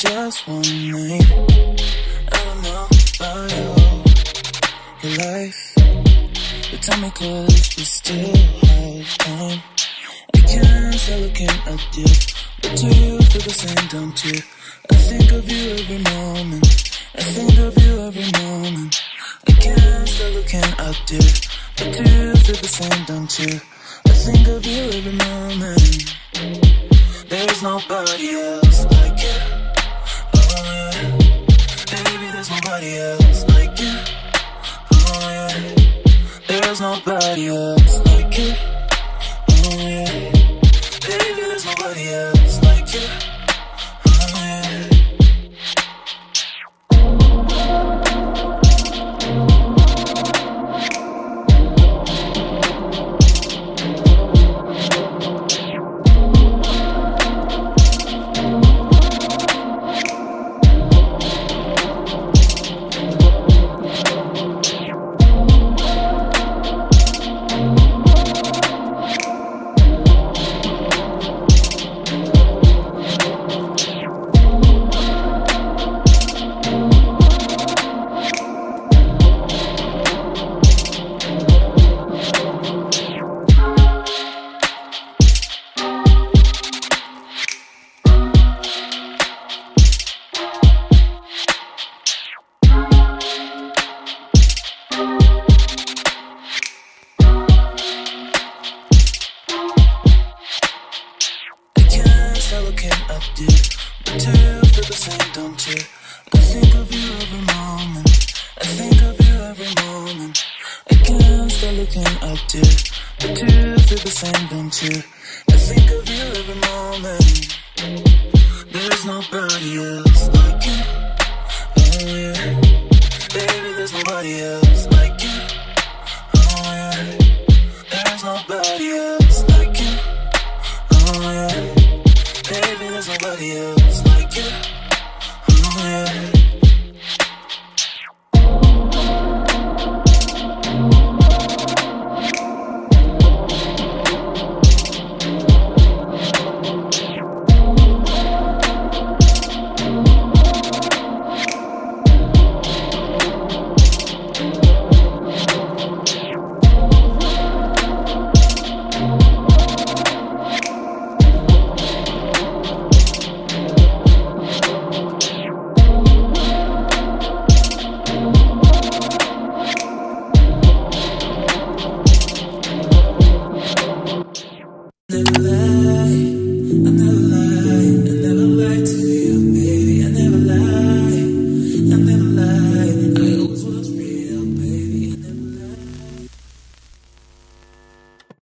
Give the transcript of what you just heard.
just one night. I don't know about you, life. But tell me cause we still have time. I can't stop looking at you, but you feel the same, don't you? I think of you every moment. I think of you every moment. I can't stop looking at you, but you feel the same, don't you? Think of you every moment. There's nobody else like you. Oh yeah, baby, there's nobody else like you. Oh yeah, there's nobody else like can't looking up to. but you feel the same, don't you? I think of you every moment. There's nobody else like you. Oh yeah, baby, there's nobody else like you. Oh yeah, there's nobody else.